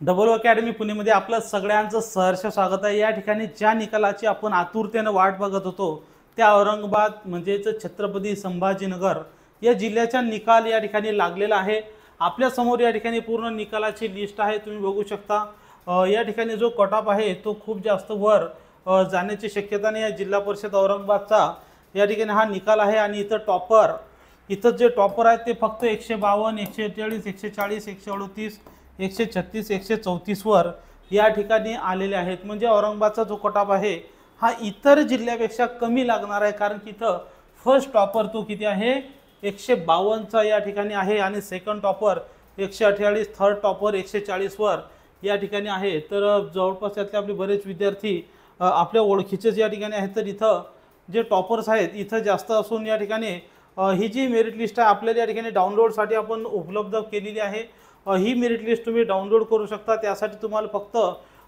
Double academy पुणेमध्ये आपलं सगळ्यांचं सहर्ष स्वागत आहे. या ठिकाणी ज्या निकालाची आपण आतुरतेनं वाट बघत होतो त्या औरंगाबाद म्हणजेच छत्रपती संभाजीनगर या जिल्ह्याचा निकाल या ठिकाणी लागलेला आहे. आपल्यासमोर या ठिकाणी पूर्ण निकालाची लिस्ट आहे तुम्ही बघू शकता. या ठिकाणी जो कट ऑफ आहे तो खूप जास्त वर जाण्याची शक्यता नाही. आहे जिल्हा परिषद औरंगाबादचा या ठिकाणी हा निकाल आहे आणि इथं टॉपर इथं जे टॉपर आहेत ते फक्त एकशे बावन्न एकशे अठ्ठेचाळीस एकशे चाळीस एकशे अडतीस एकशे छत्तीस एकशे चौतीसवर या ठिकाणी आलेले आहेत. म्हणजे औरंगाबादचा जो कटाप आहे हा इतर जिल्ह्यापेक्षा कमी लागणार आहे. कारण की इथं फर्स्ट टॉपर तो किती आहे? एकशे बावन्नचा या ठिकाणी आहे. आणि सेकंड टॉपर एकशे अठ्ठेचाळीस थर्ड टॉपर एकशे चाळीसवर या ठिकाणी आहे. तर जवळपास त्यातले आपले बरेच विद्यार्थी आपल्या ओळखीचेच या ठिकाणी आहेत. तर इथं जे टॉपर्स आहेत इथं जास्त असून या ठिकाणी ही जी मेरिट लिस्ट आहे आपल्याला या ठिकाणी डाउनलोडसाठी आपण उपलब्ध केलेली आहे. ही मेरिट लिस्ट तुम्ही डाउनलोड करू शकता. त्यासाठी तुम्हाला फक्त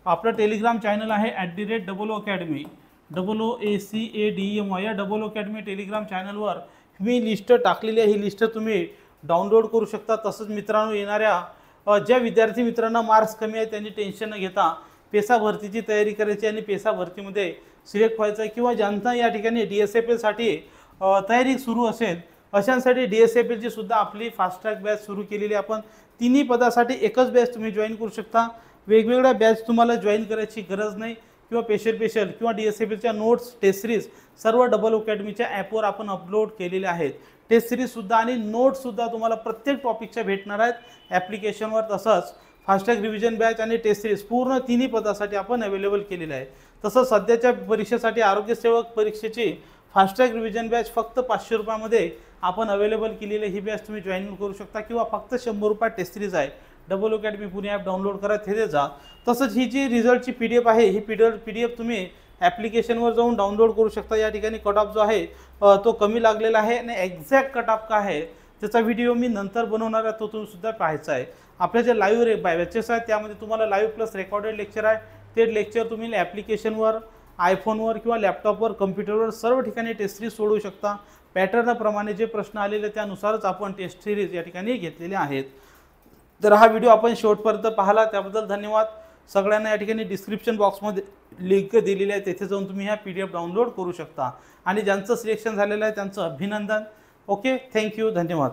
आपलं टेलिग्राम चॅनल आहे at the rate double O academy double O A C A D M या डबल ओ अकॅडमी टेलिग्राम चॅनलवर मी लिस्ट टाकलेली आहे. ही लिस्ट तुम्ही डाउनलोड करू शकता. तसंच मित्रांनो येणाऱ्या ज्या विद्यार्थी मित्रांना मार्क्स कमी आहेत त्यांनी टेन्शन न घेता पेसा भरतीची तयारी करायची आणि पेसा भरतीमध्ये सिलेक्ट व्हायचं किंवा ज्यांचा या ठिकाणी डी एस एफ एलसाठी तयारी सुरू असेल अशांसाठी डी एस एफ एलची सुद्धा आपली फास्ट्रॅक बॅच सुरू केलेली आहे. आपण तिन्ही पदासाठी एकच बॅच तुम्ही जॉईन करू शकता. वेगवेगळ्या बॅच तुम्हाला जॉईन करायची गरज नाही. किंवा पेशल पेशल किंवा डी एस एफ एलच्या नोट्स टेस्ट सिरीज सर्व डबल अकॅडमीच्या ॲपवर आपण अपलोड केलेले आहेत. टेस्ट सिरीजसुद्धा आणि नोट्ससुद्धा तुम्हाला प्रत्येक टॉपिकच्या भेटणार आहेत. ॲप्लिकेशनवर तसंच फास्टॅग रिव्हिजन बॅच आणि टेस्ट सिरीज पूर्ण तिन्ही पदासाठी आपण अवेलेबल केलेलं आहे. तसंच सध्याच्या परीक्षेसाठी आरोग्यसेवक परीक्षेची फास्टॅग रिव्हिजन बॅच फक्त पाचशे रुपयामध्ये आपण अवेलेबल केलेली ही बॅच तुम्ही जॉईन करू शकता किंवा फक्त शंभर रुपयात टेस्ट सिरीज आहे. Double academy Pune app download करा तिथे जा. तसंच ही जी रिझल्टची पी डी एफ आहे ही P D P D F तुम्ही ॲप्लिकेशनवर जाऊन डाउनलोड करू शकता. या ठिकाणी कट ऑफ जो आहे तो कमी लागलेला आहे आणि एक्झॅक्ट कट ऑफ का आहे त्याचा व्हिडिओ मी नंतर बनवणार आहे तो तुम्ही सुद्धा पाहायचा आहे. आपले जे लाईव्ह रे बॅचेस आहेत त्यामध्ये तुम्हाला लाईव्ह प्लस रेकॉर्डेड लेक्चर आहे. ते लेक्चर तुम्ही ॲप्लिकेशनवर आयफोनवर किंवा लॅपटॉपवर कम्प्युटरवर सर्व ठिकाणी टेस्ट सिरीज सोडवू शकता. पॅटर्नप्रमाणे जे प्रश्न आलेले त्यानुसारच आपण टेस्ट सिरीज या ठिकाणी घेतलेले आहेत. तर हा व्हिडिओ आपण शेवटपर्यंत पाहिला. त्याबद्दल धन्यवाद. सगळ्यांना या ठिकाणी डिस्क्रिप्शन बॉक्समध्ये लिंक दिलेली आहे. तेथे जाऊन तुम्ही ह्या पी डी एफ डाउनलोड करू शकता. आणि ज्यांचं सिलेक्शन झालेलं आहे त्यांचं अभिनंदन. ओके थँक्यू धन्यवाद.